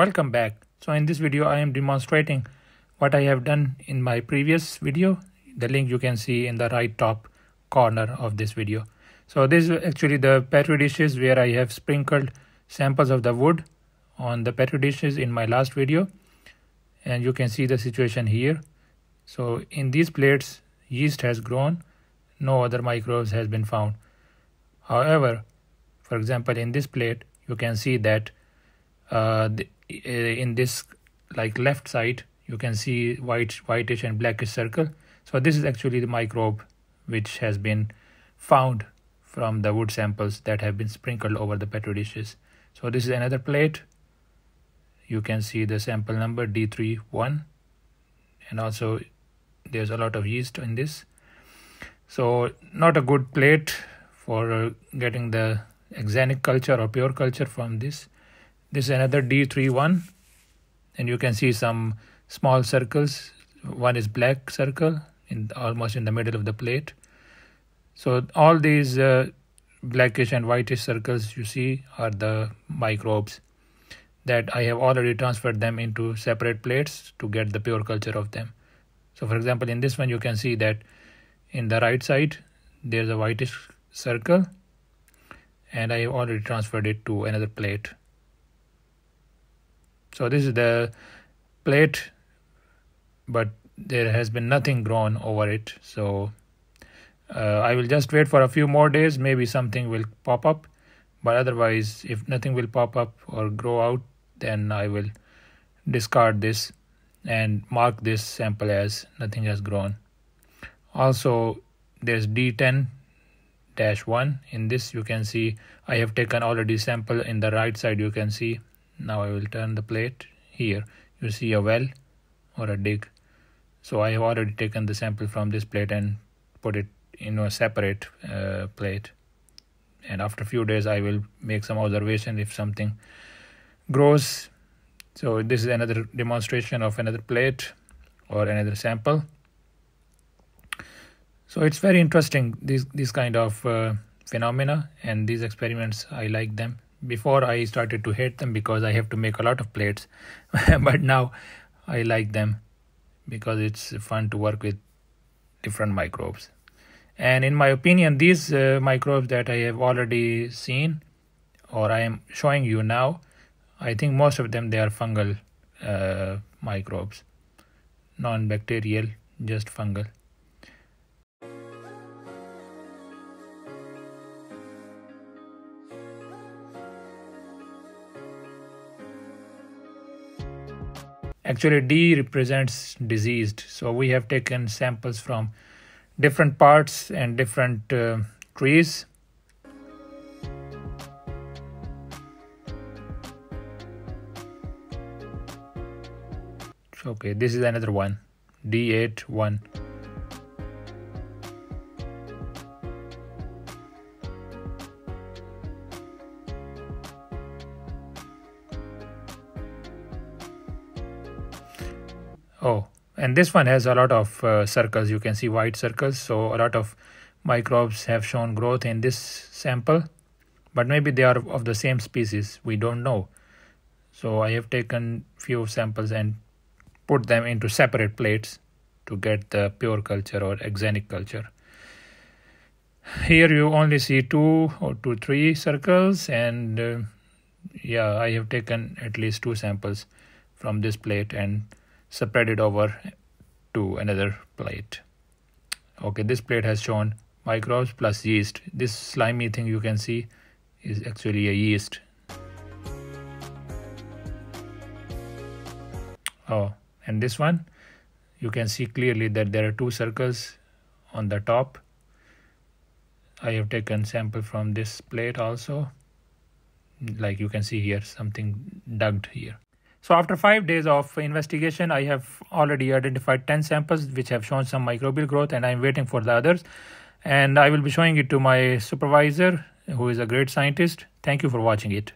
Welcome back. So in this video I am demonstrating what I have done in my previous video. The link you can see in the right top corner of this video. So this is actually the petri dishes where I have sprinkled samples of the wood on the petri dishes in my last video and you can see the situation here. So in these plates yeast has grown, no other microbes has been found. However, for example in this plate you can see that uh, the, in this like left side you can see white whitish and blackish circle. So this is actually the microbe which has been found from the wood samples that have been sprinkled over the petri dishes. So this is another plate. You can see the sample number d31 and also there's a lot of yeast in this. So not a good plate for uh, getting the axenic culture or pure culture from this this is another D31 and you can see some small circles. One is black circle in almost in the middle of the plate. So all these uh, blackish and whitish circles you see are the microbes that I have already transferred them into separate plates to get the pure culture of them. So for example, in this one, you can see that in the right side, there's a whitish circle and I have already transferred it to another plate so this is the plate but there has been nothing grown over it. So uh, I will just wait for a few more days. Maybe something will pop up. But otherwise if nothing will pop up or grow out then I will discard this and mark this sample as nothing has grown. Also there's D10 dash 1 in this you can see I have taken already sample. In the right side you can see now I will turn the plate here. You see a well or a dig. So I have already taken the sample from this plate and put it in a separate uh, plate. And after a few days I will make some observation if something grows. So this is another demonstration of another plate or another sample. So it's very interesting these these kind of uh, phenomena and these experiments I like them before I started to hate them because I have to make a lot of plates, but now I like them because it's fun to work with different microbes. And in my opinion, these uh, microbes that I have already seen or I am showing you now, I think most of them they are fungal uh, microbes, non-bacterial, just fungal. Actually, D represents diseased. So we have taken samples from different parts and different uh, trees. Okay, this is another one, D8 one. Oh, and this one has a lot of uh, circles. You can see white circles. So a lot of microbes have shown growth in this sample, but maybe they are of the same species. We don't know. So I have taken few samples and put them into separate plates to get the pure culture or axenic culture. Here you only see two or two, three circles and uh, yeah, I have taken at least two samples from this plate and spread it over to another plate. Okay this plate has shown microbes plus yeast. This slimy thing you can see is actually a yeast. Oh and this one you can see clearly that there are two circles on the top. I have taken sample from this plate also. Like you can see here something dug here so after five days of investigation, I have already identified 10 samples which have shown some microbial growth and I'm waiting for the others. And I will be showing it to my supervisor who is a great scientist. Thank you for watching it.